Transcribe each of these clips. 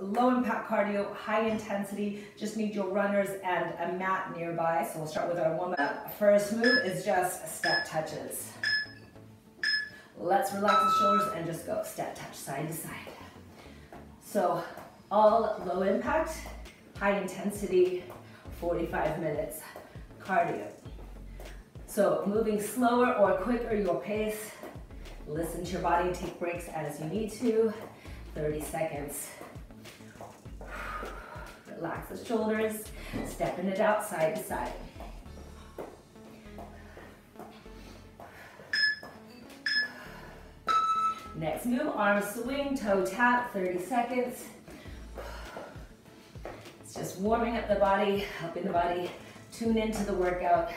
low impact cardio, high intensity, just need your runners and a mat nearby. So we'll start with our warm up. First move is just step touches. Let's relax the shoulders and just go step touch side to side. So all low impact, high intensity, 45 minutes cardio. So moving slower or quicker, your pace. Listen to your body, take breaks as you need to. 30 seconds. Relax the shoulders, stepping it out side to side. Next move, arm swing, toe tap, 30 seconds. It's just warming up the body, helping the body tune into the workout,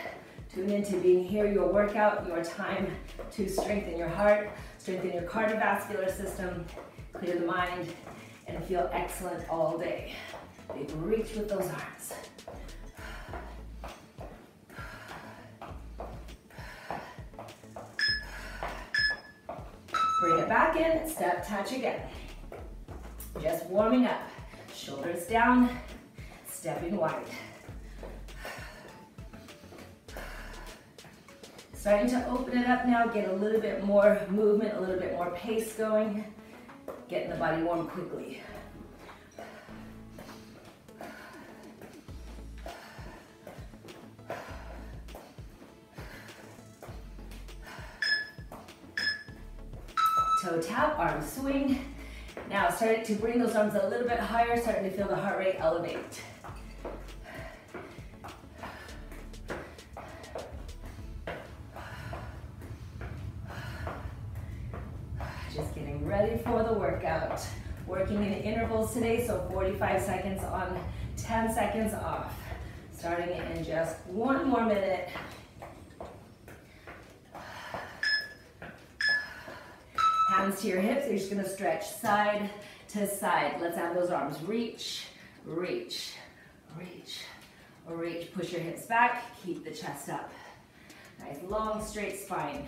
tune into being here, your workout, your time to strengthen your heart, strengthen your cardiovascular system, clear the mind, and feel excellent all day. Big reach with those arms. Bring it back in, step touch again. Just warming up. Shoulders down, stepping wide. Starting to open it up now, get a little bit more movement, a little bit more pace going. Getting the body warm quickly. Swing. Now starting to bring those arms a little bit higher, starting to feel the heart rate elevate. Just getting ready for the workout. Working in intervals today, so 45 seconds on, 10 seconds off. Starting in just one more minute. To your hips, you're just gonna stretch side to side. Let's have those arms reach, reach, reach, reach. Push your hips back, keep the chest up. Nice long straight spine.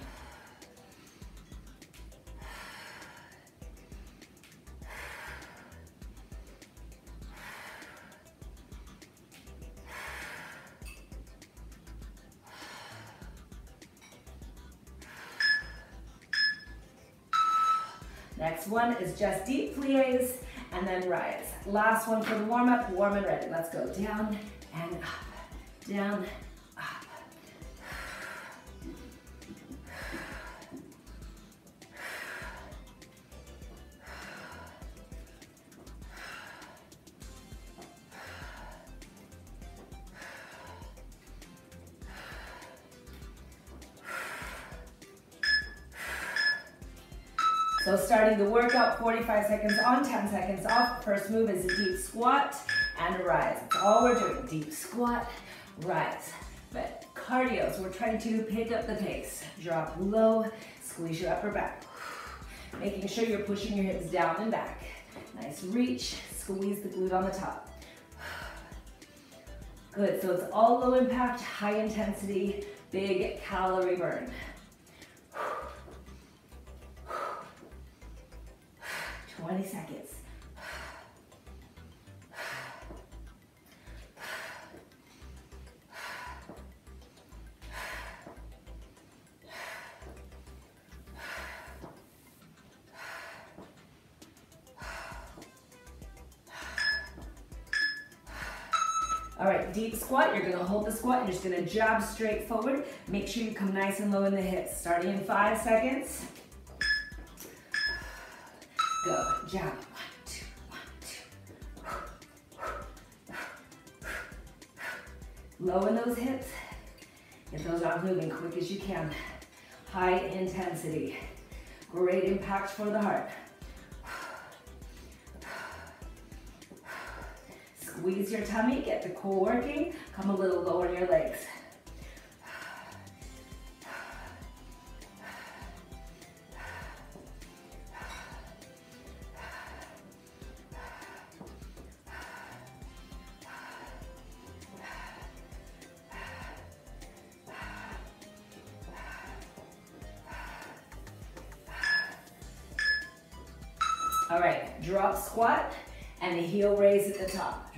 One is just deep plies and then rise. Last one for the warm up, warm and ready. Let's go down and up, down, So starting the workout, 45 seconds on, 10 seconds off. First move is a deep squat and a rise. That's all we're doing, deep squat, rise. But cardio, so we're trying to pick up the pace. Drop low, squeeze your upper back. Making sure you're pushing your hips down and back. Nice reach, squeeze the glute on the top. Good, so it's all low impact, high intensity, big calorie burn. 20 seconds. All right, deep squat, you're gonna hold the squat, you're just gonna jab straight forward. Make sure you come nice and low in the hips. Starting in five seconds. Go, jab. One, two, one, two. Low in those hips. Get those arms moving quick as you can. High intensity. Great impact for the heart. Squeeze your tummy, get the core working. Come a little lower in your legs.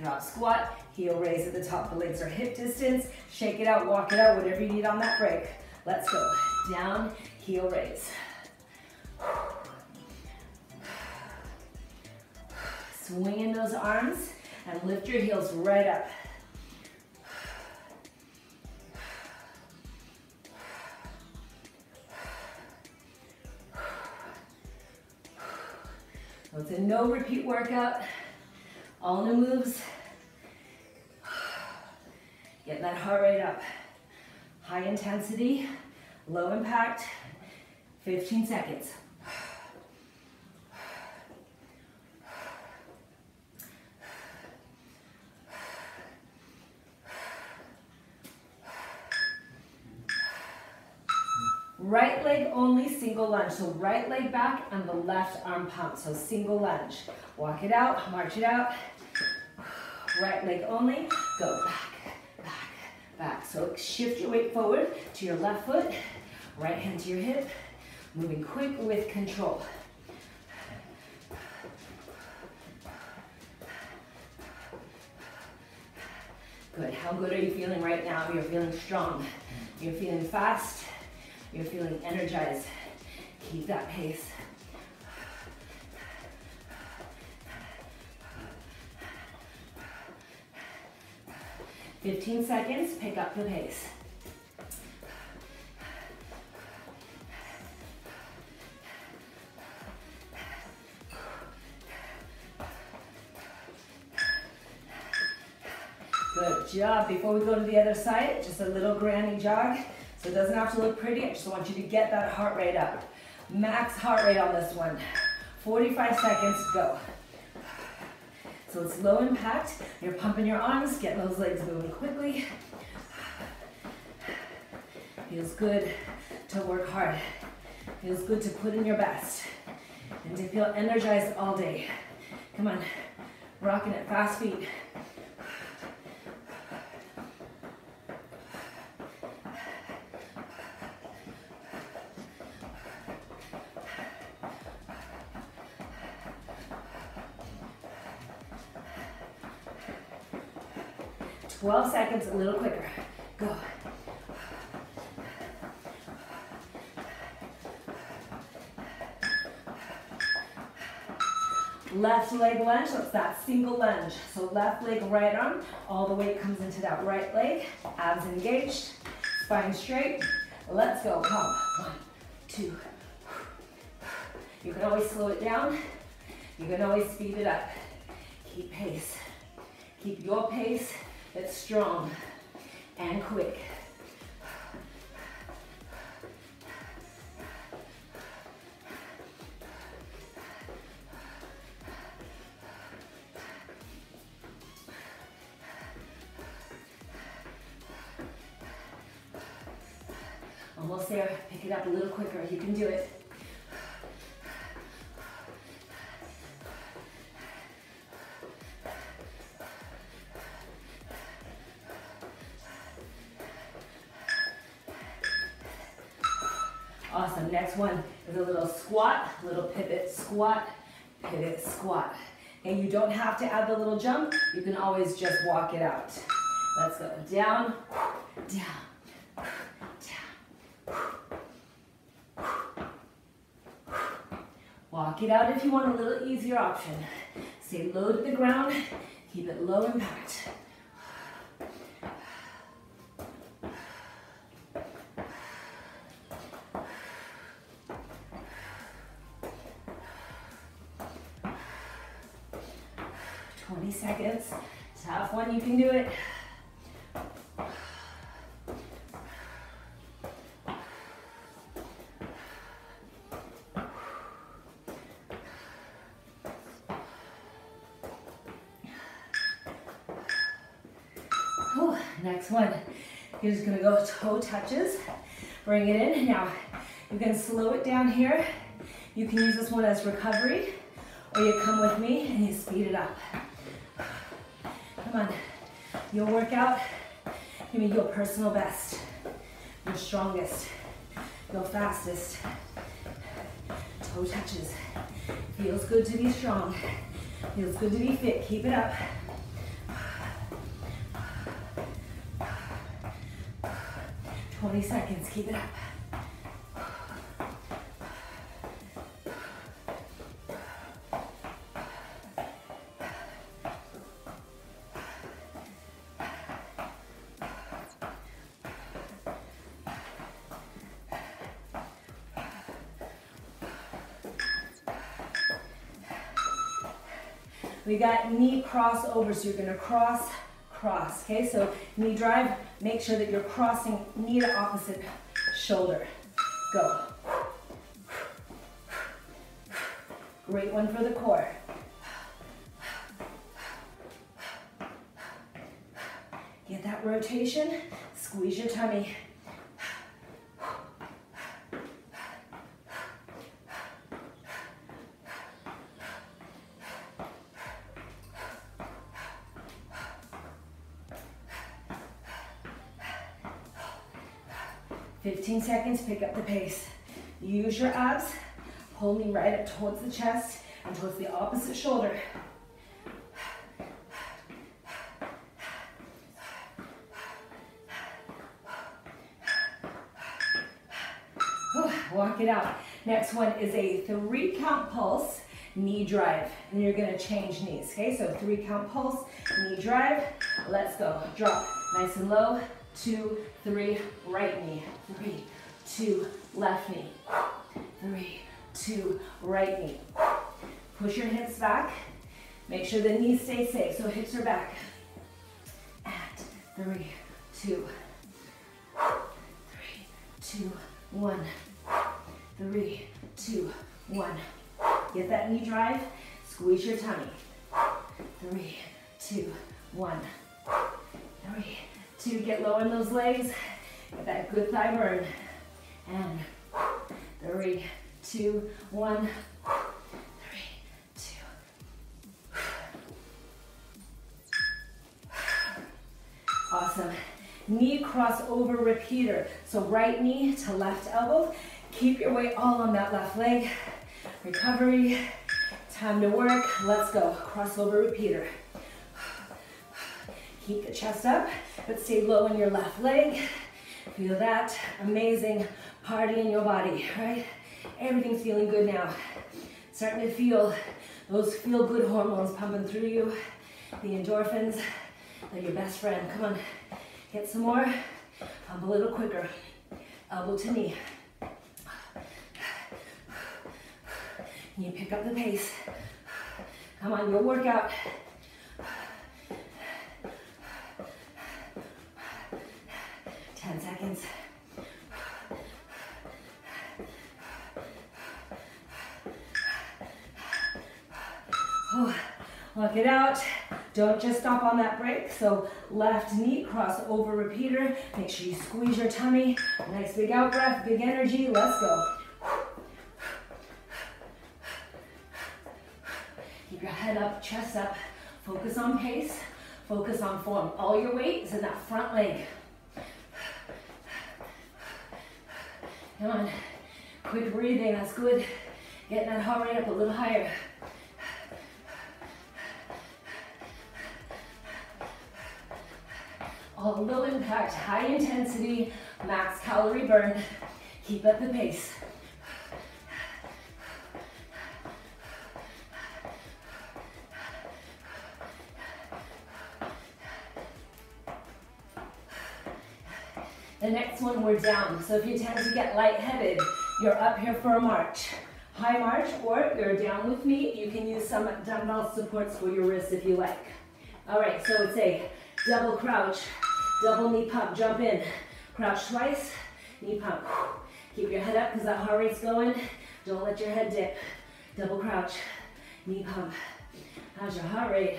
Drop squat, heel raise at the top. The legs are hip distance. Shake it out, walk it out, whatever you need on that break. Let's go. Down, heel raise. Swing in those arms and lift your heels right up. It's a no repeat workout. All new moves. Get that heart rate up. High intensity, low impact, 15 seconds. Right leg only, single lunge. So right leg back and the left arm pump. So single lunge. Walk it out, march it out. Right leg only, go back, back, back. So shift your weight forward to your left foot, right hand to your hip, moving quick with control. Good, how good are you feeling right now? You're feeling strong. You're feeling fast. You're feeling energized. Keep that pace. Fifteen seconds, pick up the pace. Good job. Before we go to the other side, just a little granny jog. So it doesn't have to look pretty, I just want you to get that heart rate up. Max heart rate on this one. 45 seconds, go. So it's low impact, you're pumping your arms, getting those legs moving quickly. Feels good to work hard. Feels good to put in your best and to feel energized all day. Come on, rocking it, fast feet. 12 seconds, a little quicker. Go. Left leg lunge, so it's that single lunge. So left leg, right arm, all the weight comes into that right leg. Abs engaged, spine straight. Let's go, pump. One, two. You can always slow it down. You can always speed it up. Keep pace. Keep your pace strong and quick. 'Little squat, little pivot, squat, pivot, squat. And you don't have to add the little jump. You can always just walk it out. Let's go. Down, down, down. Walk it out if you want a little easier option. Stay low to the ground. Keep it low impact. 20 seconds. Tough one, you can do it. Ooh, next one. You're just gonna go toe touches. Bring it in. Now, you can slow it down here. You can use this one as recovery, or you come with me and you speed it up. Come on. Your workout, give me your personal best, your strongest, your fastest. Toe touches. Feels good to be strong. Feels good to be fit. Keep it up. Twenty seconds. Keep it up. We got knee crossovers. so you're gonna cross, cross, okay? So knee drive, make sure that you're crossing knee to opposite shoulder. Go. Great one for the core. Get that rotation, squeeze your tummy. 15 seconds, pick up the pace. Use your abs, pull me right up towards the chest and towards the opposite shoulder. Walk it out. Next one is a three count pulse, knee drive. And you're gonna change knees, okay? So three count pulse, knee drive. Let's go. Drop nice and low, two, three, right knee, three, two, left knee, three, two, right knee. Push your hips back. Make sure the knees stay safe, so hips are back. And three, two, three, two, one, three, two, one. Get that knee drive, squeeze your tummy. Three, two, one, three, two, get low in those legs, get that good thigh burn. And three, two, one, three, two. Awesome. Knee crossover repeater. So right knee to left elbow. Keep your weight all on that left leg. Recovery. Time to work. Let's go. Crossover repeater. Keep the chest up, but stay low in your left leg. Feel that amazing party in your body, right? Everything's feeling good now. Starting to feel those feel-good hormones pumping through you. The endorphins, they're your best friend. Come on, get some more. Pump a little quicker. Elbow to knee. You pick up the pace. Come on, your workout. 10 seconds. Oh, Look it out. Don't just stop on that break. So left knee, cross over repeater. Make sure you squeeze your tummy. Nice big out breath, big energy. Let's go. Keep your head up, chest up. Focus on pace. Focus on form. All your weight is in that front leg. Come on. Quick breathing, that's good. Getting that heart rate up a little higher. All low impact, high intensity, max calorie burn. Keep up the pace. The next one, we're down. So if you tend to get lightheaded, you're up here for a march. High march, or you're down with me. You can use some dumbbell supports for your wrists if you like. All right, so it's a double crouch, double knee pump, jump in. Crouch twice, knee pump. Keep your head up because that heart rate's going. Don't let your head dip. Double crouch, knee pump. How's your heart rate?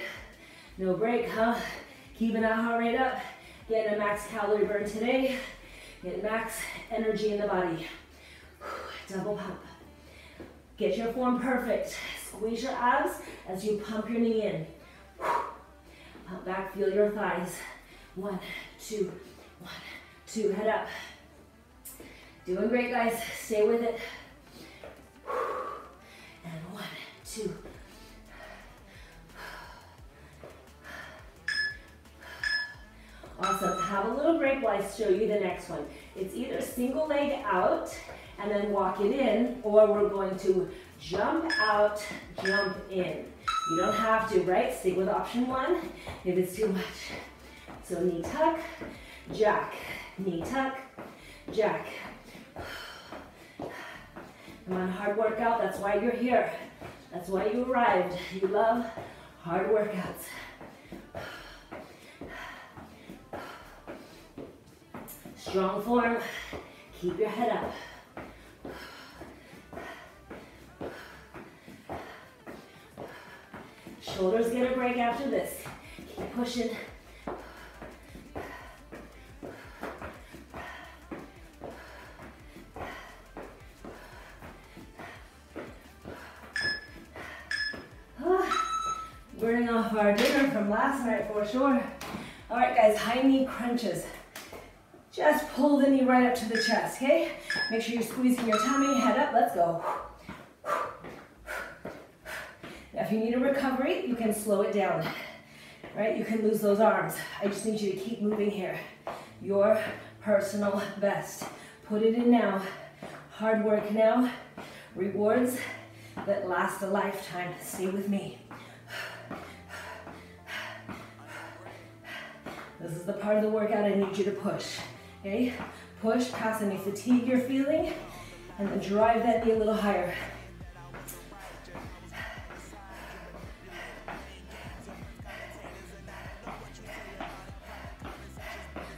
No break, huh? Keeping that heart rate up. Getting a max calorie burn today. Get max energy in the body. Double pump. Get your form perfect. Squeeze your abs as you pump your knee in. Pump back, feel your thighs. One, two, one, two, head up. Doing great, guys. Stay with it. And one, two. Awesome. Have a little break while I show you the next one. It's either single leg out and then walk it in, or we're going to jump out, jump in. You don't have to, right? Stick with option one if it's too much. So knee tuck, jack, knee tuck, jack. Come on, hard workout. That's why you're here. That's why you arrived. You love hard workouts. Strong form. Keep your head up. Shoulders get a break after this. Keep pushing. Burning off our dinner from last night for sure. All right, guys, high knee crunches. Just pull the knee right up to the chest, okay? Make sure you're squeezing your tummy, head up, let's go. Now, if you need a recovery, you can slow it down, right? You can lose those arms. I just need you to keep moving here. Your personal best. Put it in now. Hard work now. Rewards that last a lifetime. Stay with me. This is the part of the workout I need you to push. Okay? Push past any fatigue you're feeling and then drive that knee a little higher.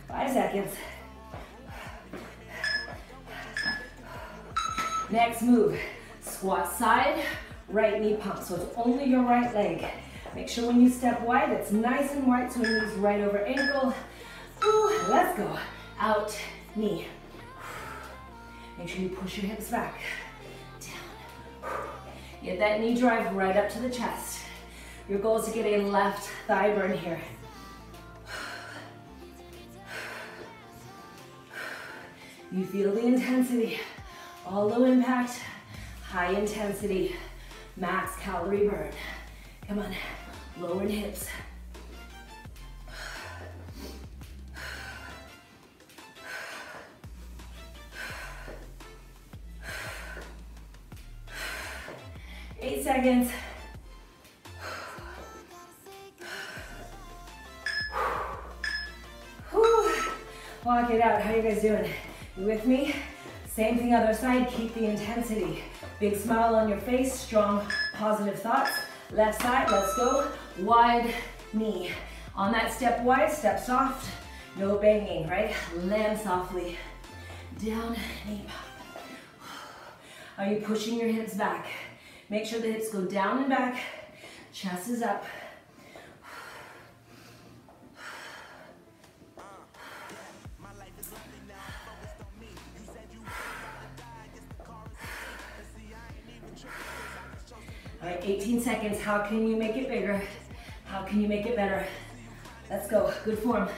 Five seconds. Next move, squat side, right knee pump. So it's only your right leg. Make sure when you step wide, it's nice and wide so moves right over ankle. Ooh, let's go out, knee. Make sure you push your hips back, down. Get that knee drive right up to the chest. Your goal is to get a left thigh burn here. You feel the intensity, all low impact, high intensity, max calorie burn. Come on, lower hips. Eight seconds. Walk it out. How you guys doing? You with me? Same thing other side. Keep the intensity. Big smile on your face. Strong positive thoughts. Left side. Let's go. Wide knee. On that step wide, step soft. No banging, right? Land softly. Down, knee pop. Are you pushing your hips back? Make sure the hips go down and back. Chest is up. How can you make it bigger? How can you make it better? Let's go. Good form.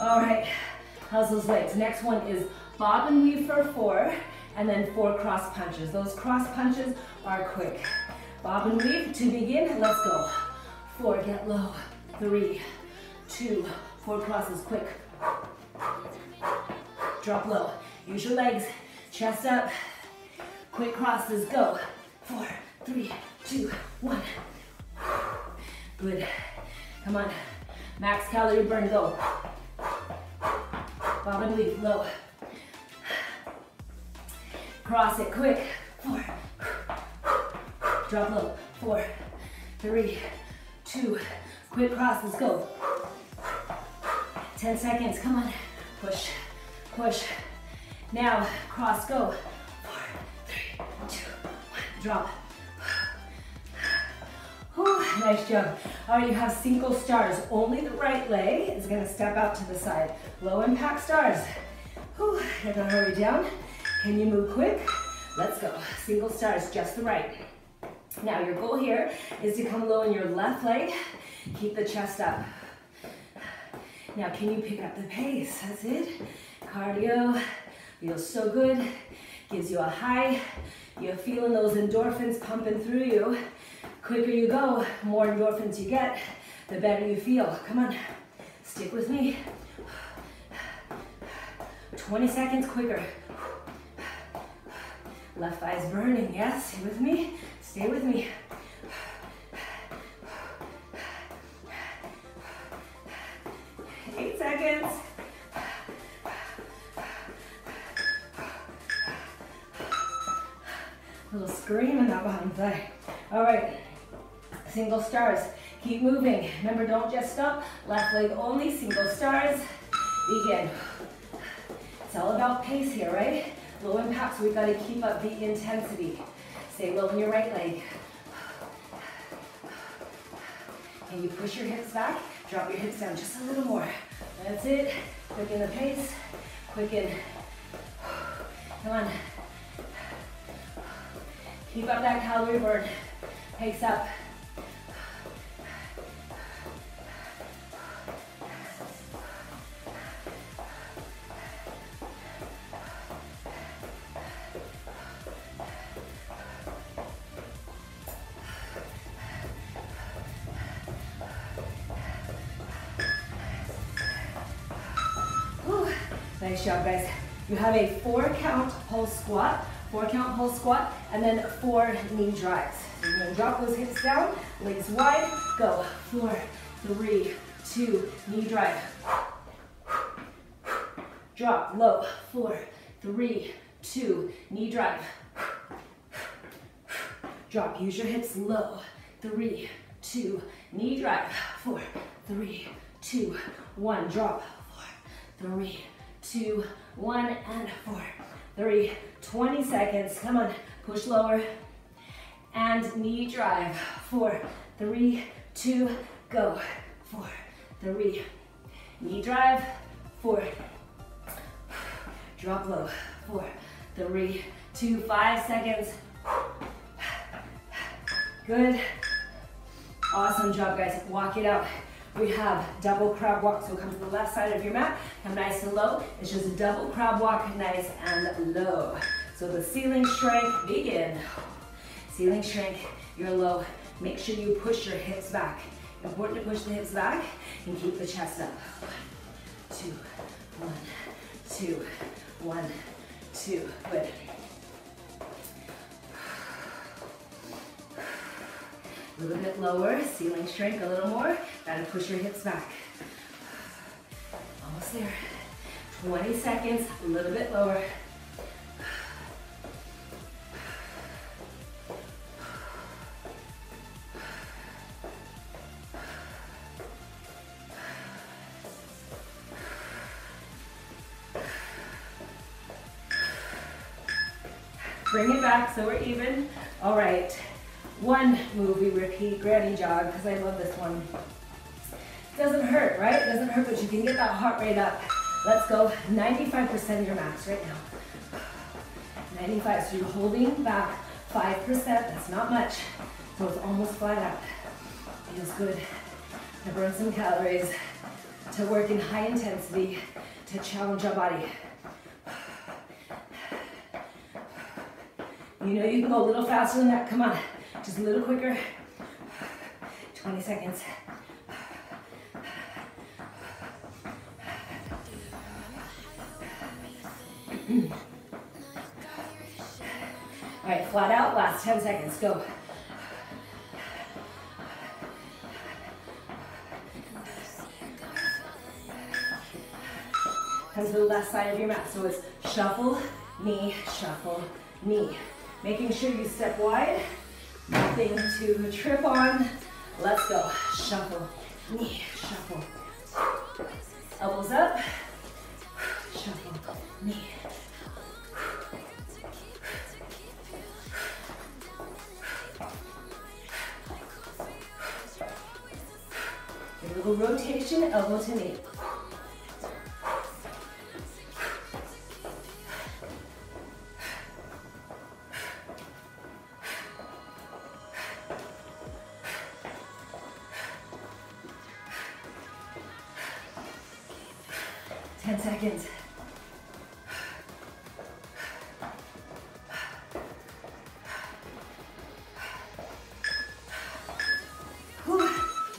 All right, how's those legs? Next one is bob and weave for four, and then four cross punches. Those cross punches are quick. Bob and weave to begin, let's go. Four, get low. Three, two, four crosses, quick. Drop low. Use your legs, chest up. Quick crosses, go. Four, three, two, one. Good. Come on. Max calorie burn, go. Bob and weave, low. Cross it, quick. Four. Drop low. Four, three, two. Quick crosses, go. 10 seconds, come on. Push, push. Now, cross, go. Four, three, two, one. Drop. Whew, nice job. All right, you have single stars. Only the right leg is gonna step out to the side. Low impact stars. Whew, you're gonna hurry down. Can you move quick? Let's go. Single stars, just the right. Now your goal here is to come low in your left leg. Keep the chest up. Now can you pick up the pace? That's it. Cardio, Feels so good, gives you a high. You're feeling those endorphins pumping through you. Quicker you go, more endorphins you get, the better you feel. Come on, stick with me. 20 seconds quicker. Left eye's burning, yes? Stay with me, stay with me. Seconds. A little scream in that bottom thigh. All right, single stars. Keep moving. Remember, don't just stop. Left leg only, single stars. Begin. It's all about pace here, right? Low impact, so we've gotta keep up the intensity. Stay low in your right leg. And you push your hips back, drop your hips down just a little more. That's it. Quicken the pace. Quicken. Come on. Keep up that calorie burn. Pace up. Four count pulse squat, and then four knee drives. You're gonna drop those hips down, legs wide, go. Four, three, two, knee drive. Drop, low, four, three, two, knee drive. Drop, use your hips low, three, two, knee drive. Four, three, two, one, drop, four, three, two, one, and four, three, 20 seconds. Come on, push lower. And knee drive. Four, three, two, go. Four, three, knee drive. Four, drop low. Four, three, two, five seconds. Good. Awesome job, guys. Walk it out. We have double crab walk, so come to the left side of your mat, come nice and low. It's just a double crab walk, nice and low. So the ceiling strength, begin. Ceiling strength, you're low. Make sure you push your hips back. Important to push the hips back and keep the chest up. One, two, one, two, one, two. Good. A little bit lower, ceiling strength a little more. Gotta push your hips back. Almost there. 20 seconds, a little bit lower. Bring it back so we're even. All right. One move we repeat, granny jog, because I love this one. Doesn't hurt, right? Doesn't hurt, but you can get that heart rate up. Let's go 95% of your max right now. 95, so you're holding back 5%, that's not much. So it's almost flat out. Feels good to burn some calories, to work in high intensity, to challenge our body. You know you can go a little faster than that, come on. Just a little quicker. 20 seconds. All right, flat out, last 10 seconds, go. Come to the left side of your mat. So it's shuffle, knee, shuffle, knee. Making sure you step wide. Nothing to trip on. Let's go. Shuffle, knee, shuffle. Elbows up. Shuffle, knee. A little rotation, elbow to knee. 10 seconds.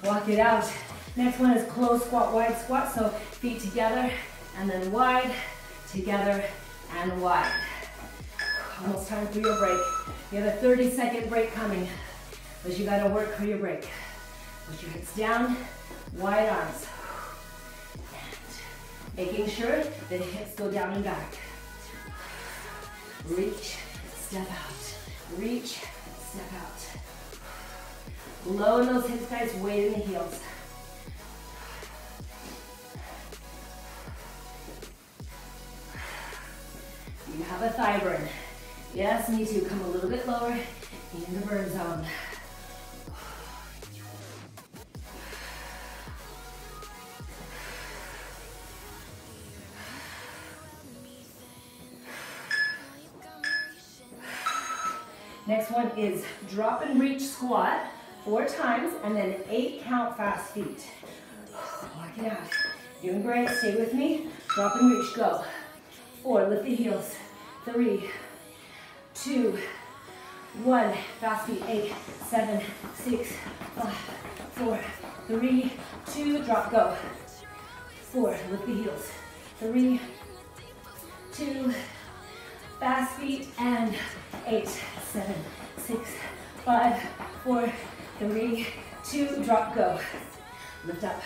Walk it out. Next one is close squat, wide squat. So feet together and then wide, together and wide. Almost time for your break. You have a 30 second break coming, but you gotta work for your break. Put your hips down, wide arms. Making sure the hips go down and back. Reach, step out. Reach, step out. Low in those hips, guys, weight in the heels. You have a thigh burn. Yes, me too. Come a little bit lower in the burn zone. Next one is drop and reach squat four times and then eight count fast feet. Walk it out. Doing great. Stay with me. Drop and reach. Go. Four. Lift the heels. Three, two, one. Fast feet. Eight, seven, six, five, four, three, two. Drop. Go. Four. Lift the heels. Three, two, fast feet, and eight, seven, six, five, four, three, two, drop, go. Lift up.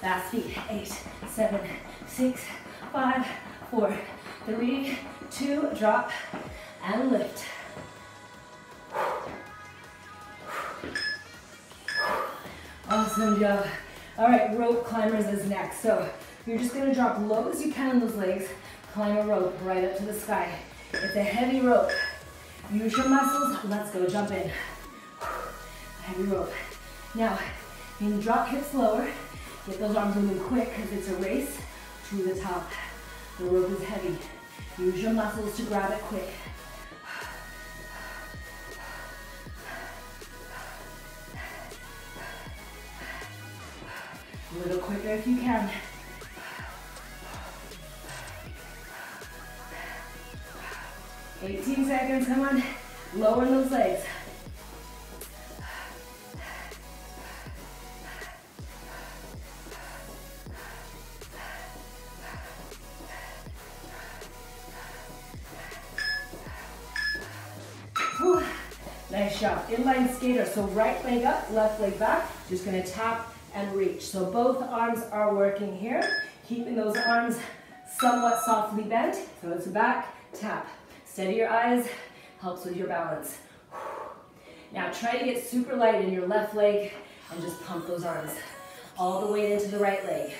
Fast feet, eight, seven, six, five, four, three, two, drop, and lift. Awesome job. All right, rope climbers is next. So you're just gonna drop low as you can on those legs, climb a rope right up to the sky. It's a heavy rope. Use your muscles. Let's go, jump in. Heavy rope. Now, you can drop hips lower. Get those arms moving quick because it's a race to the top. The rope is heavy. Use your muscles to grab it quick. A little quicker if you can. Eighteen seconds, come on. Lower those legs. Whew. Nice job. Inline skater. So right leg up, left leg back. Just gonna tap and reach. So both arms are working here. Keeping those arms somewhat softly bent. So it's back, tap. Steady your eyes, helps with your balance. Now try to get super light in your left leg and just pump those arms all the way into the right leg.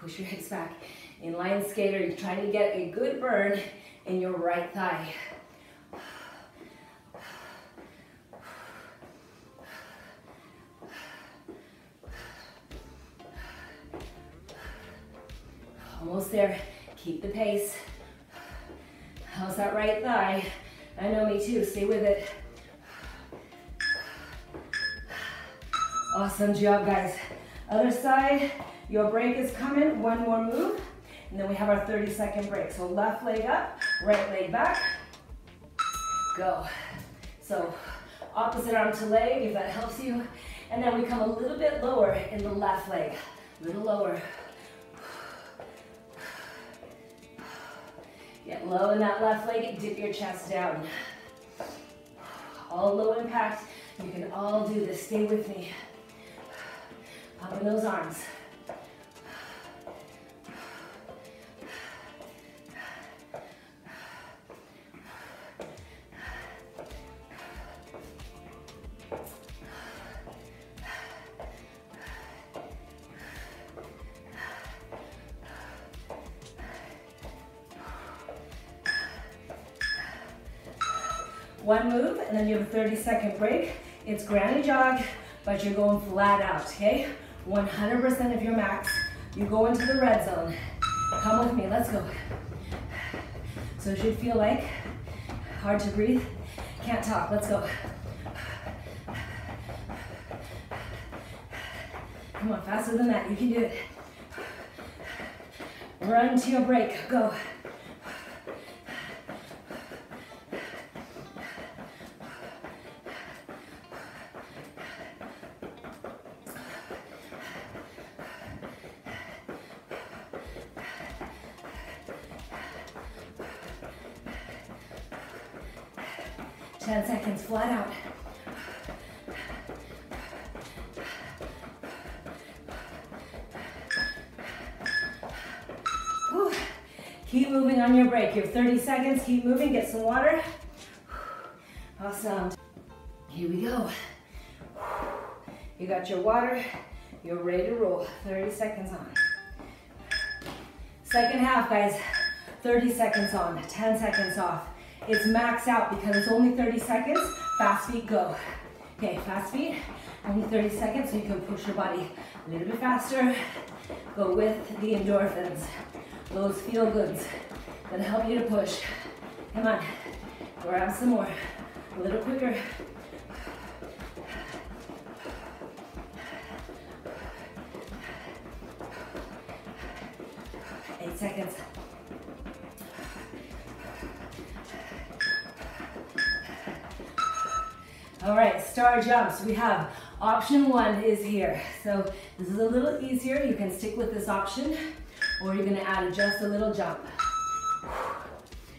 Push your hips back. Inline skater, you're trying to get a good burn in your right thigh. Almost there. Keep the pace. How's that right thigh? I know me too. Stay with it. Awesome job, guys. Other side, your break is coming. One more move. And then we have our 30 second break. So left leg up, right leg back. Go. So opposite arm to leg, if that helps you. And then we come a little bit lower in the left leg. A little lower. Get low in that left leg, dip your chest down. All low impact. You can all do this. Stay with me. Pumping those arms. One move, and then you have a 30 second break. It's granny jog, but you're going flat out, okay? 100% of your max. You go into the red zone. Come with me, let's go. So it should feel like hard to breathe. Can't talk, let's go. Come on, faster than that, you can do it. Run to your break. Go. Flat out. Keep moving on your break. You have 30 seconds. Keep moving. Get some water. Awesome. Here we go. You got your water. You're ready to roll. 30 seconds on. Second half, guys. 30 seconds on, 10 seconds off. It's max out because it's only 30 seconds. Fast feet, go. Okay, fast feet, only 30 seconds so you can push your body a little bit faster. Go with the endorphins those feel goods that help you to push. Come on, grab some more, a little quicker. Eight seconds. All right, star jumps. We have option one is here. So this is a little easier. You can stick with this option or you're gonna add just a little jump.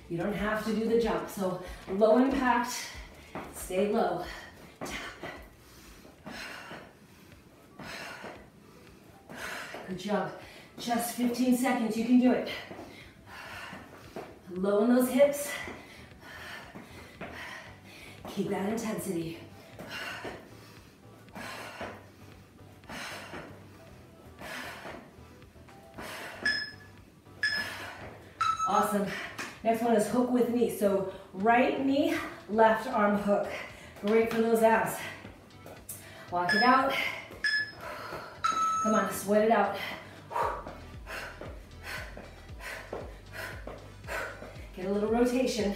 You don't have to do the jump. So low impact, stay low. Tap. Good job. Just 15 seconds, you can do it. Low in those hips. Keep that intensity. Awesome. Next one is hook with knee. So right knee, left arm hook. Great for those abs. Walk it out. Come on, sweat it out. Get a little rotation.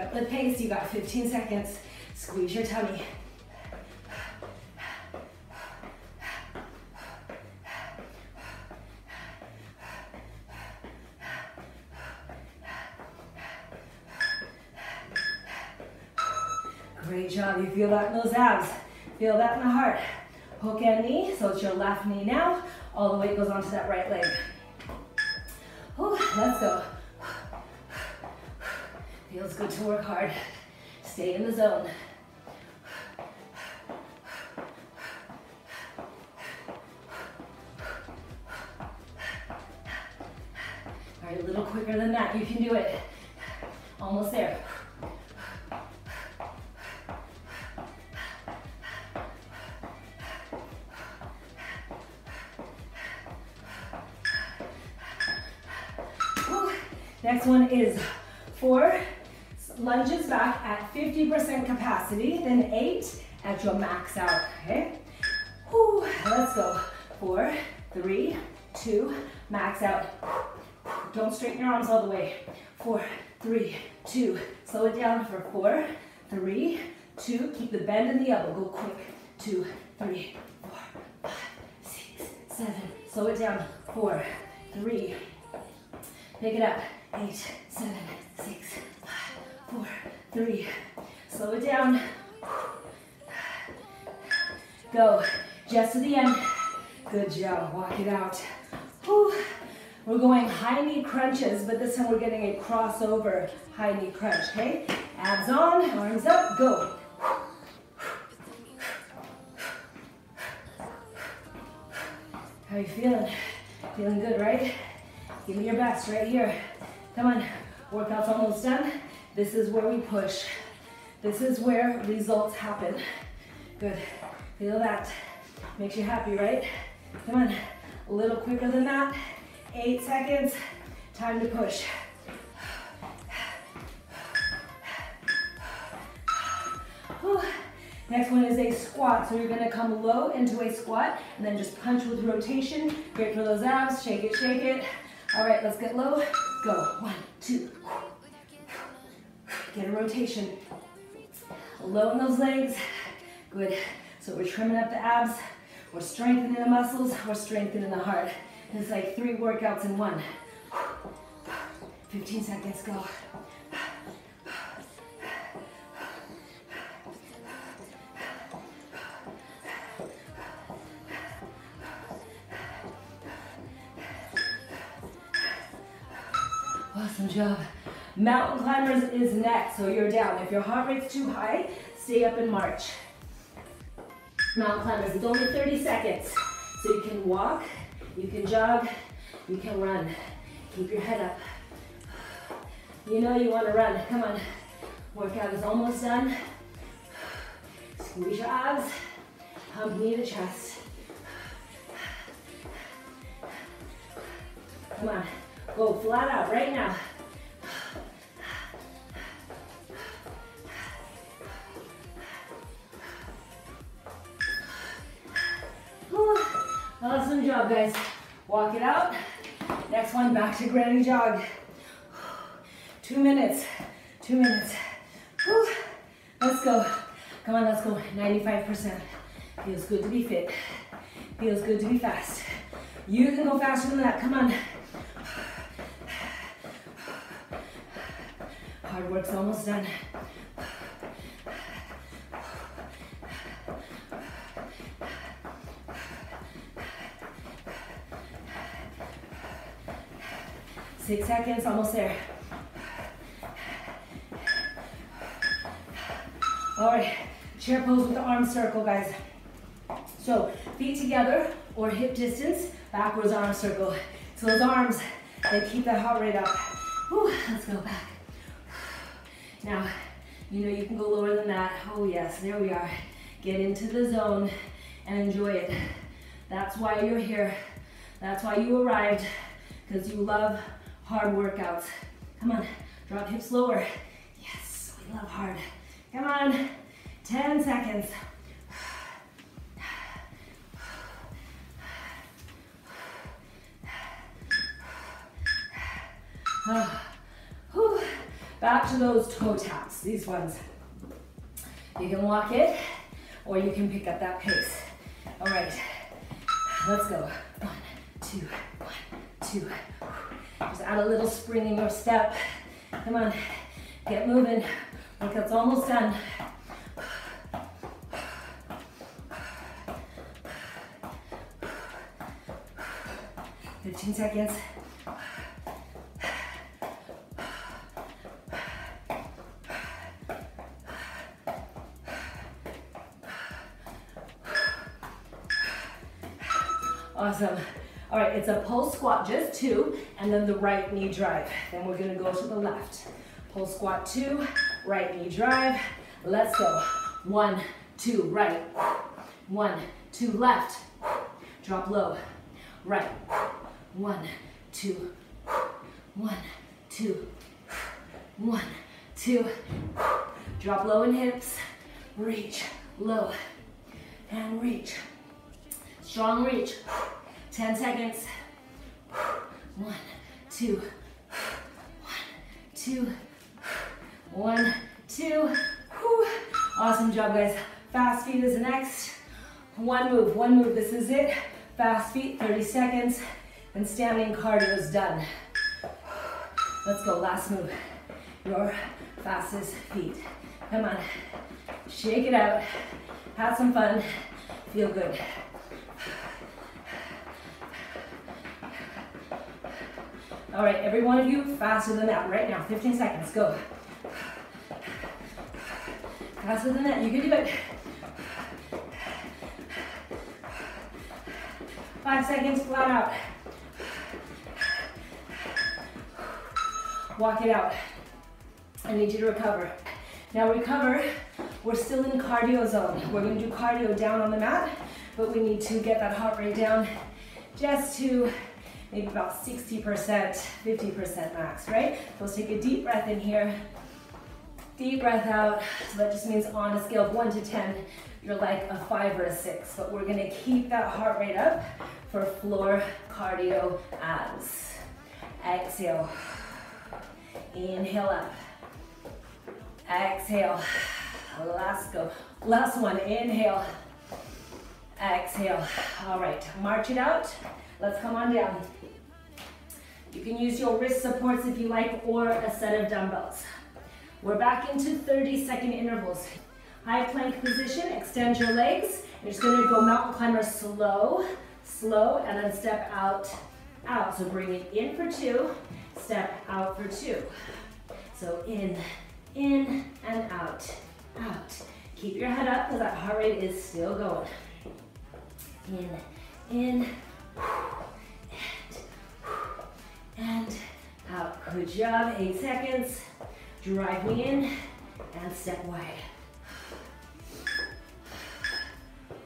Up the pace, you got 15 seconds. Squeeze your tummy. Great job, you feel that in those abs. Feel that in the heart. Hook and knee, so it's your left knee now. All the weight goes onto that right leg. Whew, let's go. Feels good to work hard. Stay in the zone. All right, a little quicker than that. You can do it. Almost there. Next one is four lunges back at 50% capacity, then eight at your max out, okay? Whew, let's go. Four, three, two, max out. Don't straighten your arms all the way. Four, three, two, slow it down for four, three, two, keep the bend in the elbow, go quick. Two, three, four, five, six, seven, slow it down. Four, three, pick it up eight, seven, six, three. Slow it down. Go. Just to the end. Good job. Walk it out. We're going high knee crunches, but this time we're getting a crossover high knee crunch, okay? Abs on, arms up, go. How you feeling? Feeling good, right? Give me your best right here. Come on, workout's almost done. This is where we push. This is where results happen. Good, feel that. Makes you happy, right? Come on, a little quicker than that. Eight seconds, time to push. Next one is a squat. So you're gonna come low into a squat and then just punch with rotation. Great for those abs, shake it, shake it. All right, let's get low. Go. One, two. Get a rotation. Low in those legs. Good. So we're trimming up the abs, we're strengthening the muscles, we're strengthening the heart. It's like three workouts in one. 15 seconds, go. Awesome job. Mountain climbers is next, so you're down. If your heart rate's too high, stay up and march. Mountain climbers, it's only 30 seconds. So you can walk, you can jog, you can run. Keep your head up. You know you want to run. Come on. Workout is almost done. Squeeze your abs. Pump knee to chest. Come on. Go flat out right now. Awesome job, guys. Walk it out. Next one, back to granny jog. Two minutes, two minutes. Whew. Let's go. Come on, let's go. 95%. Feels good to be fit. Feels good to be fast. You can go faster than that. Come on. Hard work's almost done. Six seconds, almost there. All right, chair pose with the arm circle, guys. So feet together or hip distance, backwards arm circle. So those arms, they keep that heart rate up. Whew, let's go back. Now, you know you can go lower than that. Oh yes, there we are. Get into the zone and enjoy it. That's why you're here. That's why you arrived, because you love hard workouts. Come on, drop hips lower. Yes, we love hard. Come on, 10 seconds. Back to those toe taps, these ones. You can walk it, or you can pick up that pace. All right, let's go. One, two, one, two. Just add a little spring in your step. Come on, get moving. Like Workout's almost done. Fifteen seconds. Awesome. All right, it's a pulse squat, just two, and then the right knee drive. Then we're gonna go to the left. Pulse squat two, right knee drive. Let's go. One, two, right. One, two, left. Drop low. Right. One, two. One, two. One, two. Drop low in hips. Reach, low, and reach. Strong reach. 10 seconds. One, two, one, two, one, two. Awesome job, guys. Fast feet is next. One move, one move. This is it. Fast feet, 30 seconds. And standing cardio is done. Let's go, last move. Your fastest feet. Come on. Shake it out. Have some fun. Feel good. All right, every one of you faster than that right now. 15 seconds, go. Faster than that, you can do it. Five seconds, flat out. Walk it out. I need you to recover. Now recover, we're still in cardio zone. We're gonna do cardio down on the mat, but we need to get that heart rate down just to maybe about 60%, 50% max, right? So let's take a deep breath in here. Deep breath out. So that just means on a scale of one to 10, you're like a five or a six. But we're gonna keep that heart rate up for floor cardio abs. Exhale. Inhale up. Exhale. Last go. Last one. Inhale. Exhale. All right, march it out. Let's come on down. You can use your wrist supports if you like or a set of dumbbells. We're back into 30 second intervals. High plank position, extend your legs. You're just gonna go mountain climber slow, slow, and then step out, out. So bring it in for two, step out for two. So in, in, and out, out. Keep your head up because that heart rate is still going. In, in, and, and out. Good job, eight seconds. Drive me in and step wide.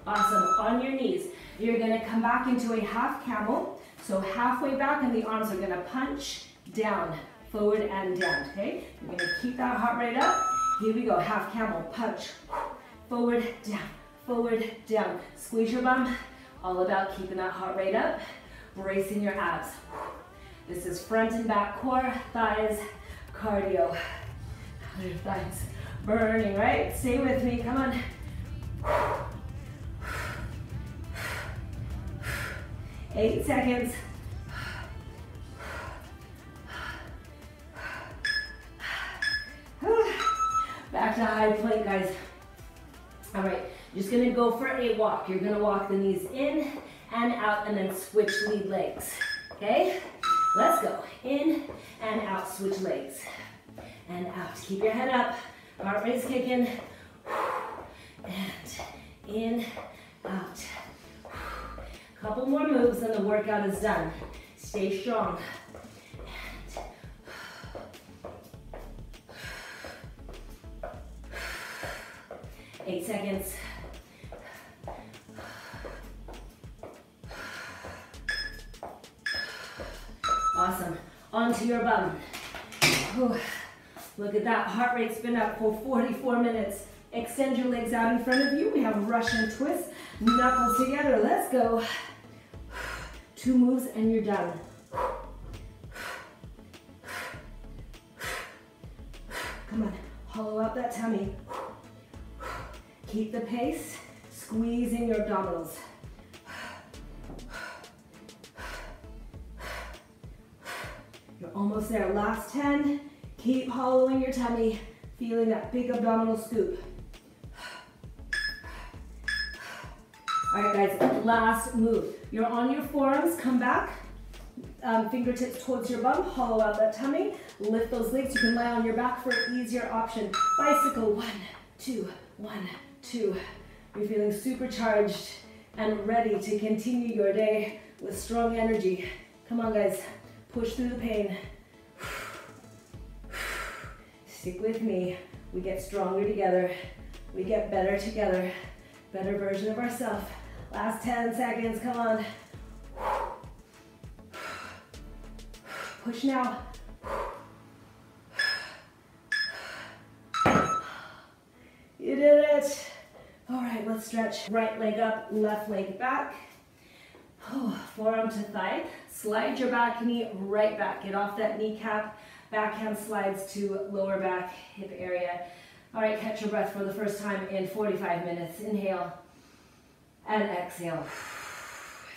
Awesome, on your knees. You're gonna come back into a half camel. So halfway back and the arms are gonna punch down, forward and down, okay? You're gonna keep that heart rate up. Here we go, half camel, punch, forward, down, forward, down. Squeeze your bum, all about keeping that heart rate up, bracing your abs. This is front and back core, thighs, cardio. Your thighs burning, right? Stay with me, come on. Eight seconds. Back to high plank, guys. All right, just gonna go for a walk. You're gonna walk the knees in and out and then switch lead legs, okay? Let's go. In and out, switch legs. And out. Keep your head up. Heart rate's kicking. And in, out. Couple more moves and the workout is done. Stay strong. Eight seconds. Onto your bum. Whew. Look at that. Heart rate's been up for 44 minutes. Extend your legs out in front of you. We have Russian twist. Knuckles together. Let's go. Two moves and you're done. Come on. Hollow out that tummy. Keep the pace, squeezing your abdominals. Almost there. Last 10. Keep hollowing your tummy, feeling that big abdominal scoop. All right, guys, last move. You're on your forearms, come back. Um, fingertips towards your bum, hollow out that tummy, lift those legs. You can lie on your back for an easier option. Bicycle, one, two, one, two. You're feeling supercharged and ready to continue your day with strong energy. Come on, guys. Push through the pain. Stick with me. We get stronger together. We get better together. Better version of ourselves. Last 10 seconds, come on. Push now. You did it. All right, let's stretch. Right leg up, left leg back. Oh, forearm to thigh. Slide your back knee right back. Get off that kneecap. Backhand slides to lower back hip area. All right, catch your breath for the first time in 45 minutes. Inhale and exhale.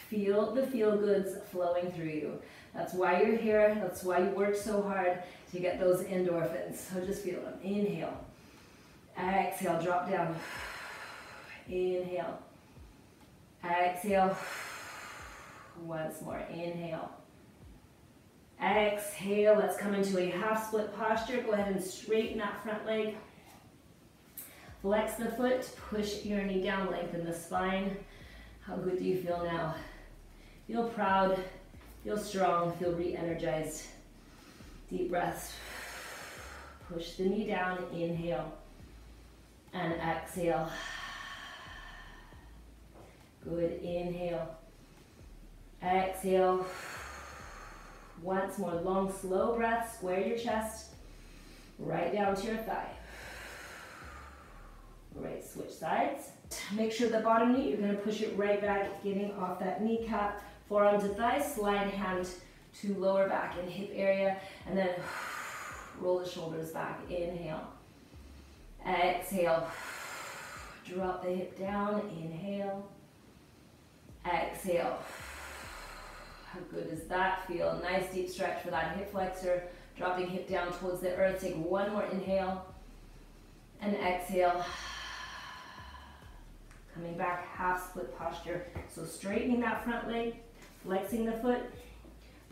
Feel the feel goods flowing through you. That's why you're here. That's why you work so hard to get those endorphins. So just feel them. Inhale. Exhale, drop down. Inhale. Exhale. Once more. Inhale. Exhale. Let's come into a half split posture. Go ahead and straighten that front leg. Flex the foot. Push your knee down. Lengthen the spine. How good do you feel now? Feel proud. Feel strong. Feel re-energized. Deep breaths. Push the knee down. Inhale. And exhale. Good. Inhale. Exhale. Once more, long, slow breath. Square your chest. Right down to your thigh. Great, switch sides. Make sure the bottom knee, you're gonna push it right back, getting off that kneecap. Forearm to thigh, slide hand to lower back and hip area, and then roll the shoulders back. Inhale. Exhale. Drop the hip down. Inhale. Exhale. How good does that feel? Nice deep stretch for that hip flexor. Dropping hip down towards the earth. Take one more inhale and exhale. Coming back, half split posture. So straightening that front leg, flexing the foot,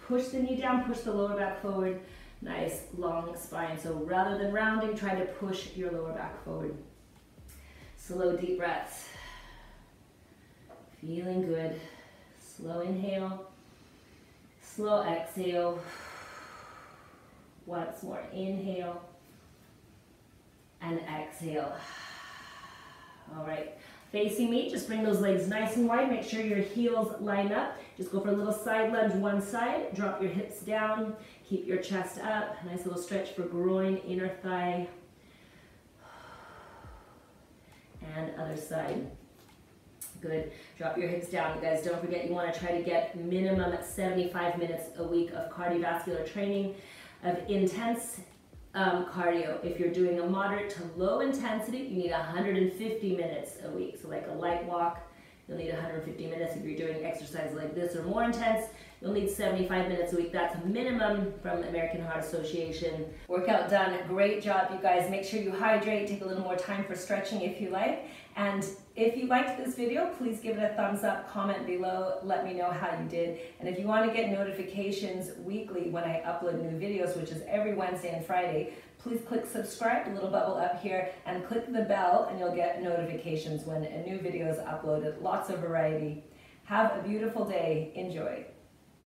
push the knee down, push the lower back forward. Nice long spine. So rather than rounding, try to push your lower back forward. Slow deep breaths. Feeling good. Slow inhale. Slow exhale. Once more, inhale and exhale. All right, facing me, just bring those legs nice and wide. Make sure your heels line up. Just go for a little side lunge one side. Drop your hips down. Keep your chest up. Nice little stretch for groin, inner thigh. And other side. Good. Drop your hips down, you guys. Don't forget you want to try to get minimum 75 minutes a week of cardiovascular training, of intense um, cardio. If you're doing a moderate to low intensity, you need 150 minutes a week. So like a light walk, you'll need 150 minutes. If you're doing exercise like this or more intense, you'll need 75 minutes a week. That's minimum from the American Heart Association. Workout done. Great job, you guys. Make sure you hydrate. Take a little more time for stretching if you like. And if you liked this video, please give it a thumbs up, comment below, let me know how you did. And if you want to get notifications weekly when I upload new videos, which is every Wednesday and Friday, please click subscribe, the little bubble up here, and click the bell and you'll get notifications when a new video is uploaded. Lots of variety. Have a beautiful day. Enjoy.